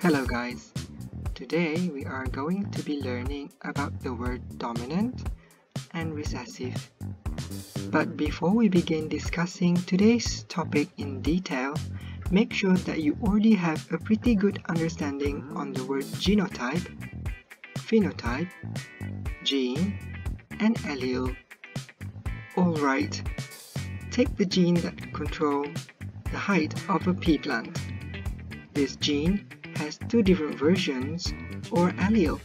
Hello guys! Today we are going to be learning about the word dominant and recessive. But before we begin discussing today's topic in detail, make sure that you already have a pretty good understanding on the word genotype, phenotype, gene, and allele. Alright, take the gene that control the height of a pea plant. This gene has two different versions or allele.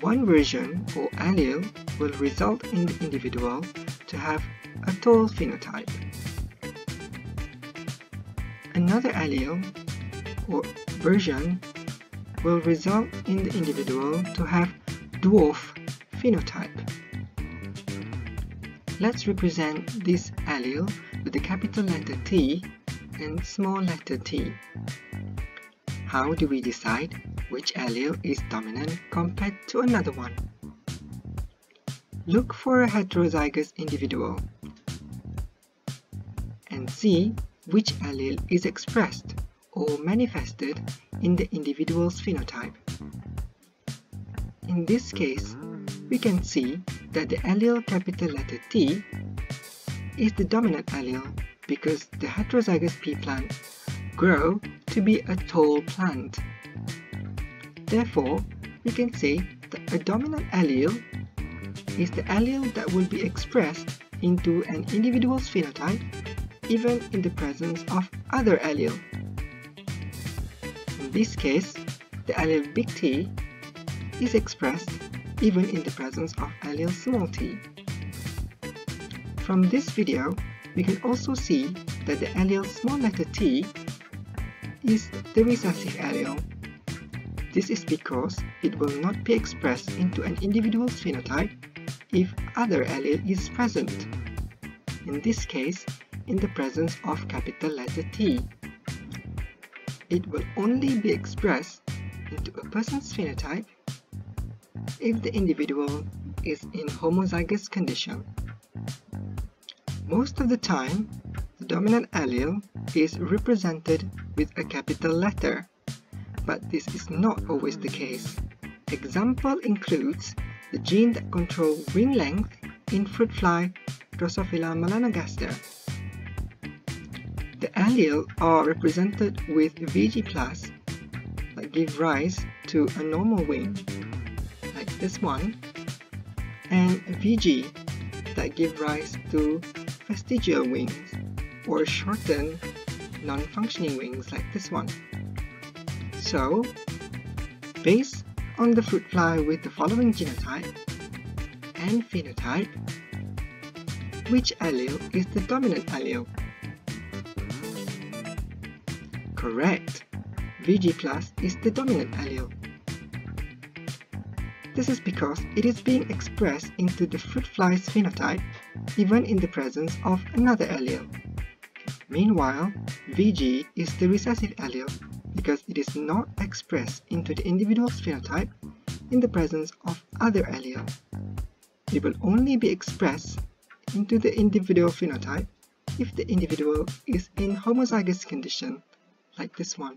One version or allele will result in the individual to have a tall phenotype. Another allele or version will result in the individual to have dwarf phenotype. Let's represent this allele with the capital letter T and small letter t. How do we decide which allele is dominant compared to another one? Look for a heterozygous individual and see which allele is expressed or manifested in the individual's phenotype. In this case, we can see that the allele capital letter T is the dominant allele because the heterozygous pea plant grow to be a tall plant. Therefore, we can say that a dominant allele is the allele that will be expressed into an individual's phenotype even in the presence of other allele. In this case, the allele big T is expressed even in the presence of allele small t. From this video, we can also see that the allele small letter t is the recessive allele. This is because it will not be expressed into an individual's phenotype if other allele is present. In this case, in the presence of capital letter T. It will only be expressed into a person's phenotype if the individual is in homozygous condition. Most of the time, dominant allele is represented with a capital letter, but this is not always the case. Example includes the gene that controls wing length in fruit fly Drosophila melanogaster. The allele are represented with VG that give rise to a normal wing, like this one, and VG that give rise to vestigial wings or shorten non-functioning wings like this one. So, based on the fruit fly with the following genotype and phenotype, which allele is the dominant allele? Correct! VG plus is the dominant allele. This is because it is being expressed into the fruit fly's phenotype even in the presence of another allele. Meanwhile, VG is the recessive allele because it is not expressed into the individual's phenotype in the presence of other allele. It will only be expressed into the individual phenotype if the individual is in homozygous condition, like this one.